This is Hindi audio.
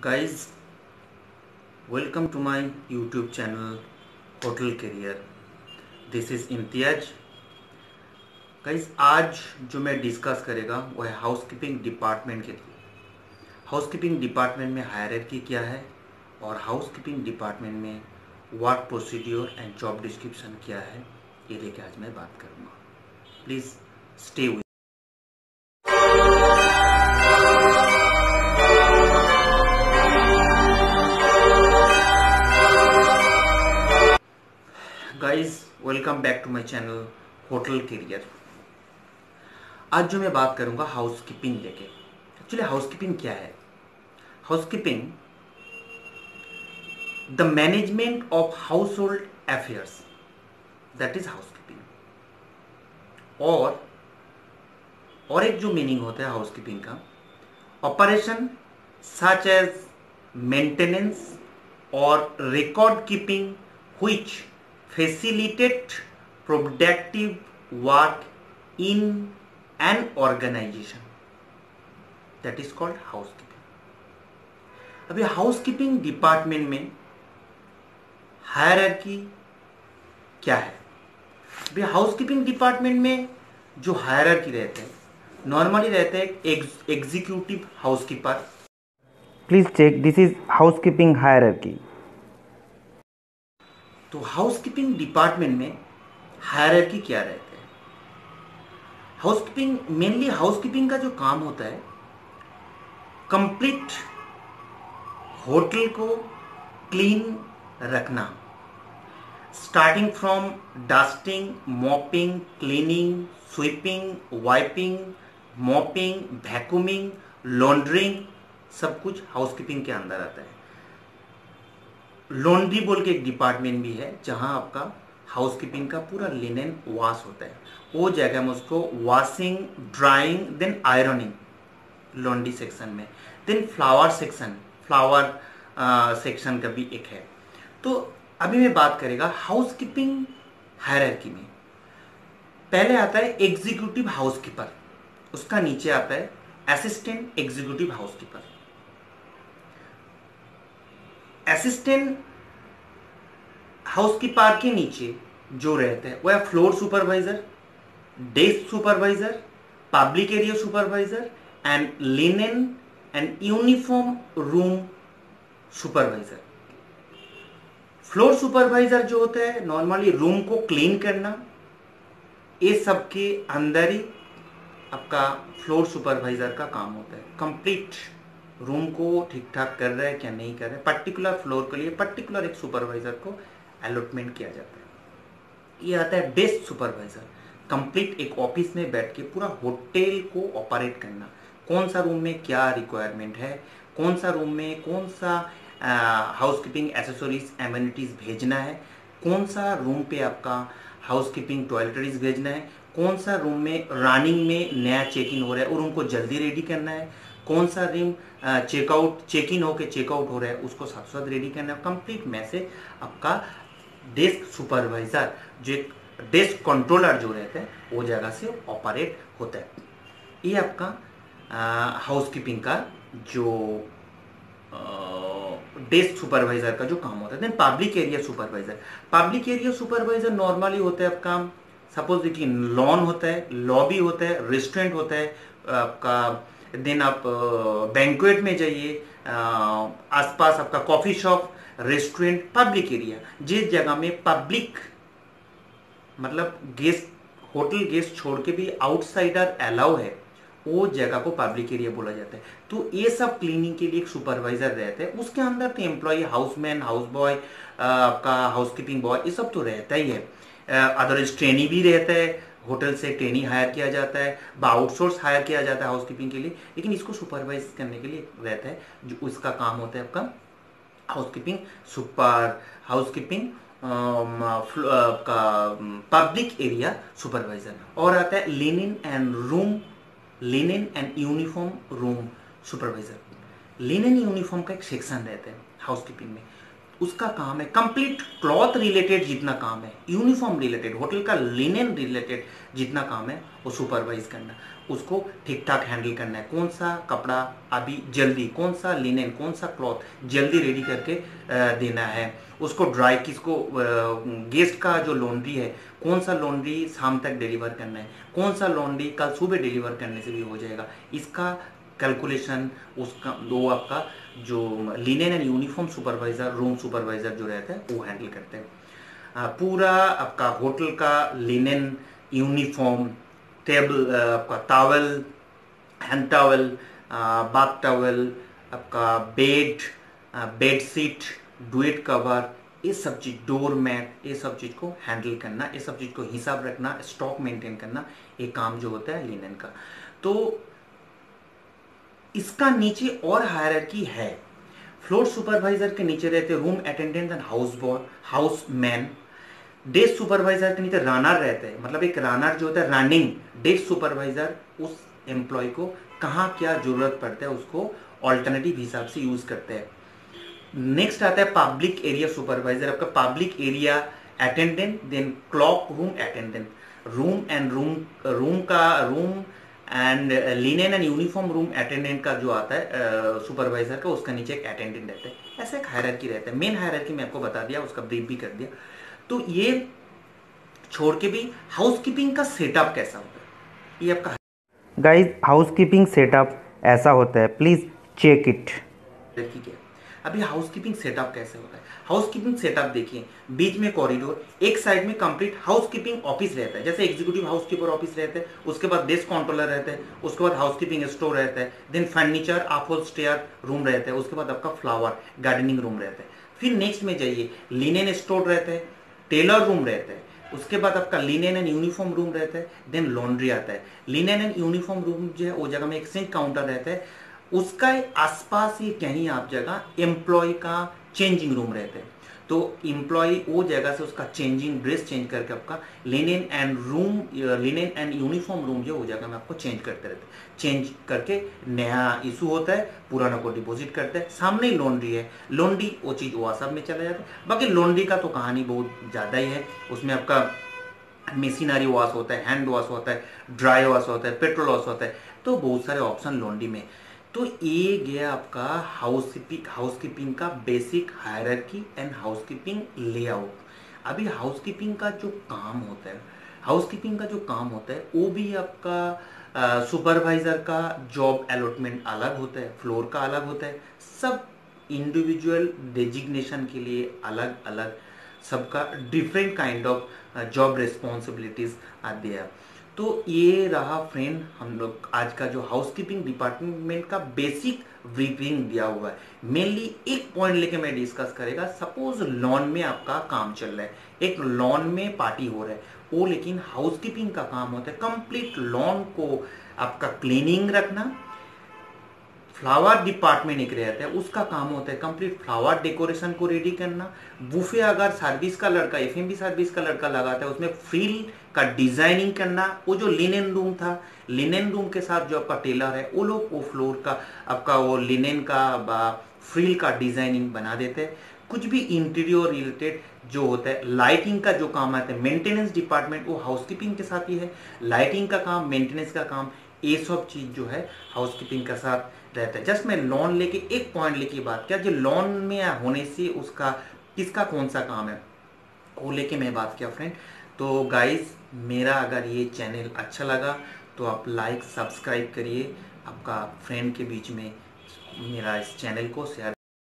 guys, welcome to my youtube channel hotel career this is Imtiaz guys आज जो मैं डिस्कस करेगा, वो है हाउस कीपिंग डिपार्टमेंट के लिए। हाउस कीपिंग डिपार्टमेंट में हायरकी क्या है और हाउस कीपिंग डिपार्टमेंट में work procedure and job description क्या है, ये लेके आज मैं बात करूँगा। Please stay with welcome back to my channel hotel career आज जो मैं बात करूँगा हाउस कीपिंग लेके। एक्चुअली हाउस कीपिंग क्या है? House keeping the management of house hold affairs that is house keeping और और एक जो मीनिंग होता है हाउस कीपिंग का ऑपरेशन सच एज मेंटेनेंस और record keeping which facilitate productive work in an organization that is called housekeeping अभी हाउसकीपिंग डिपार्टमेंट में हायरकी क्या है अभी हाउसकीपिंग डिपार्टमेंट में जो हायरकी रहते हैं नॉर्मली रहते हैं executive housekeeper Please check this is housekeeping hierarchy. तो हाउसकीपिंग डिपार्टमेंट में हायरकी क्या रहते हैं? हाउसकीपिंग मेनली हाउसकीपिंग का जो काम होता है कंप्लीट होटल को क्लीन रखना। Starting from dusting mopping cleaning sweeping wiping mopping vacuuming laundering सब कुछ हाउसकीपिंग के अंदर आता है। लॉन्ड्री बोल के एक डिपार्टमेंट भी है, जहाँ आपका हाउसकीपिंग का पूरा लिनेन वॉश होता है। वो जगह में उसको washing drying then ironing laundry section में। Then flower section flower section का भी एक है। तो अभी मैं बात करेगा हाउसकीपिंग हायरकी में। पहले आता है एग्जीक्यूटिव हाउसकीपर उसका नीचे आता है assistant executive housekeeper assistant housekeeper के नीचे जो रहते हैं वह floor supervisor desk supervisor public area supervisor and linen and uniform room supervisor floor supervisor जो होता है नॉर्मली रूम को क्लीन करना, ये सब के अंदर ही आपका फ्लोर सुपरवाइजर का काम होता है. कंप्लीट रूम को ठीक ठाक कर रहा है क्या नहीं कर रहा है? पर्टिकुलर फ्लोर के लिए पर्टिकुलर एक सुपरवाइजर को अलॉटमेंट किया जाता है। ये आता है डेस्क सुपरवाइजर कंप्लीट एक ऑफ़िस में बैठ के पूरा होटल को ऑपरेट करना। कौन सा रूम में क्या रिक्वायरमेंट है? कौन सा रूम में कौन सा हाउस कीपिंग एसेसरीज एम्यूनिटीज भेजना है? कौन सा रूम पे आपका हाउस कीपिंग टॉयलेटरीज भेजना है? कौन सा रूम में रनिंग में नया चेक इन हो रहा है? और उनको जल्दी रेडी करना है? कौन सा रिम चेकआउट चेक इन होकर चेकआउट हो रहा है, उसको साथ साथ रेडी करना कंप्लीट मैसेज आपका डेस्क सुपरवाइजर जो एक डेस्क कंट्रोलर जो रहते हैं, वो जगह से ऑपरेट होता है। ये आपका हाउस कीपिंग का जो डेस्क सुपरवाइजर का जो काम होता है। Then public area supervisor public area supervisor normally होता है आपका सपोज़ देखिए लॉन होता है लॉबी होता है रेस्टोरेंट होता है, आपका देन आप बैंकुएट में जाइए आसपास आपका coffee shop restaurant public area जिस जगह में पब्लिक मतलब गेस्ट होटल गेस्ट छोड़ के भी आउटसाइडर अलाउ है, वो जगह को पब्लिक एरिया बोला जाता है। तो ये सब क्लीनिंग के लिए एक सुपरवाइजर रहता है। उसके अंदर तो एम्प्लॉय हाउसमैन हाउस बॉय आपका हाउसकीपिंग बॉय ये सब तो रहता ही है। अदरवाइज़ ट्रेनी भी रहता है। होटल से ट्रेनी हायर किया जाता है आउटसोर्स हायर किया जाता है हाउसकीपिंग के लिए, लेकिन इसको सुपरवाइज करने के लिए रहता है, जो उसका काम होता है आपका housekeeping super housekeeping public area supervisor और आता है linen and room linen and uniform room supervisor linen uniform का एक सेक्शन रहता है हाउसकीपिंग में। उसका काम है कंप्लीट क्लॉथ रिलेटेड जितना काम है यूनिफॉर्म रिलेटेड होटल का लिनेन रिलेटेड जितना काम है, वो सुपरवाइज करना उसको ठीक ठाक हैंडल करना है। कौन सा कपड़ा अभी जल्दी, कौन सा लिनेन कौन सा क्लॉथ जल्दी रेडी करके देना है। उसको ड्राई किसको गेस्ट का जो लॉन्ड्री है, कौन सा लॉन्ड्री शाम तक डिलीवर करना है? कौन सा लॉन्ड्री कल सुबह डिलीवर करने से भी हो जाएगा? इसका कैलकुलेशन उसका वो आपका जो linen and uniform supervisor room supervisor जो रहता है, वो हैंडल करते हैं। पूरा आपका होटल का लिनेन यूनिफॉर्म टेबल आपका towel hand towel bath towel आपका bed bed sheet duvet cover ये सब चीज़ डोर मैट ये सब चीज़ को हैंडल करना, ये सब चीज़ को हिसाब रखना स्टॉक मेंटेन करना, ये काम जो होता है लिनन का। तो इसका नीचे और हायरकी है। फ्लोर सुपरवाइजर के नीचे रहते room attendant and house boy house man desk supervisor के नीचे रनर रहते हैं। मतलब एक रनर जो होता है रनिंग डेस्क सुपरवाइजर उस एम्प्लॉय को कहाँ क्या ज़रूरत पड़ता है, उसको ऑल्टरनेटिव हिसाब से यूज़ करते हैं। नेक्स्ट आता है पब्लिक एरिया सुपरवाइजर आपका public area attendant then cloak room attendant room and room room का room and linen and uniform room attendant का जो आता है सुपरवाइजर uh, का उसका नीचे एक अटेंडेंट रहता है। ऐसा एक हायरकी रहता है। मेन हायरकी मैं आपको बता दिया उसका ब्रीफ भी कर दिया। तो ये छोड़ के भी हाउसकीपिंग का सेटअप कैसा होता है? ये आपका गाइस हाउसकीपिंग सेटअप ऐसा होता है। प्लीज़ चेक इट ठीक है। अभी हाउसकीपिंग सेटअप कैसे होता है? हाउसकीपिंग सेटअप देखिए, बीच में कॉरिडोर एक साइड में कंप्लीट हाउसकीपिंग ऑफ़िस रहता है। जैसे एग्जीक्यूटिव हाउसकीपर ऑफ़िस रहते हैं, उसके बाद डेस्क काउंटरर रहता है, उसके बाद हाउसकीपिंग स्टोर रहता है देन फर्नीचर आफोल स्टेयर रूम रहता है, उसके बाद आपका फ्लावर गार्डनिंग रूम रहता है। फिर नेक्स्ट में जाइए लिनेन स्टोर रहता है टेलर रूम रहता है, उसके बाद आपका लिनेन एंड यूनिफॉर्म रूम रहता है देन लॉन्ड्री आता है। लिनेन एंड यूनिफॉर्म रूम जो है, वो जगह में एक्सचेंज काउंटर रहता है उसका आसपास ही कहीं आप जगह एम्प्लॉय का चेंजिंग रूम रहते हैं। तो एम्प्लॉय वो जगह से उसका चेंजिंग ड्रेस चेंज करके आपका linen and room linen and uniform room जो वो जगह में आपको चेंज करते रहते हैं। चेंज करके नया इशू होता है, पुराना को डिपॉजिट करते हैं। सामने ही लॉन्ड्री है। लॉन्ड्री वो चीज़ वो सब में चला जाता है। बाकी लॉन्ड्री का तो कहानी बहुत ज़्यादा ही है। उसमें आपका मशीनरी वॉश होता है हैंड वॉश होता है ड्राई वॉश होता है पेट्रोल वॉश होता है। तो बहुत सारे ऑप्शन लॉन्ड्री में। तो ये गया आपका हाउस कीपिंग हाउस कीपिंग का basic hierarchy and house keeping layout अभी हाउस कीपिंग का जो काम होता है हाउस कीपिंग का जो काम होता है, वो भी आपका सुपरवाइजर का जॉब अलॉटमेंट अलग होता है फ्लोर का अलग होता है। सब इंडिविजुअल डेजिग्नेशन के लिए अलग अलग, सबका different kind of job responsibilities आती है। तो ये रहा फ्रेंड हम लोग, आज का जो हाउसकीपिंग डिपार्टमेंट का बेसिक ब्रीफिंग दिया हुआ है। मेनली एक पॉइंट लेके मैं डिस्कस करेगा। सपोज़ लॉन में आपका काम चल रहा है। एक लॉन में पार्टी हो रहा है। वो लेकिन हाउसकीपिंग का काम होता है। कंप्लीट लॉन को आपका क्लीनिंग रखना। फ्लावर डिपार्टमेंट एक रहता है। उसका काम होता है कंप्लीट फ्लावर डेकोरेशन को रेडी करना। बुफे अगर सर्विस का लड़का एफ़ सर्विस का लड़का लगाता है, उसमें फ्रील का डिज़ाइनिंग करना, वो जो लिनेन रूम था लिनेन रूम के साथ जो आपका टेलर है, वो लोग वो फ्लोर का, आपका वो लिनेन का फ्रील का डिज़ाइनिंग बना देते हैं। कुछ भी इंटीरियर रिलेटेड जो होता है लाइटिंग का जो काम आता है मेंटेनेंस डिपार्टमेंट वो हाउसकीपिंग के साथ ही है। लाइटिंग का काम मेंटेनेंस का काम, ये सब चीज़ जो है हाउसकीपिंग के साथ रहता है। जस्ट मैं लोन लेके, एक पॉइंट लेके बात किया, जो लोन में होने से उसका, किसका कौन सा काम है, वो लेके मैं बात किया फ्रेंड तो गाइस मेरा अगर ये चैनल अच्छा लगा तो आप लाइक सब्सक्राइब करिए। आपका फ्रेंड के बीच में मेरा इस चैनल को शेयर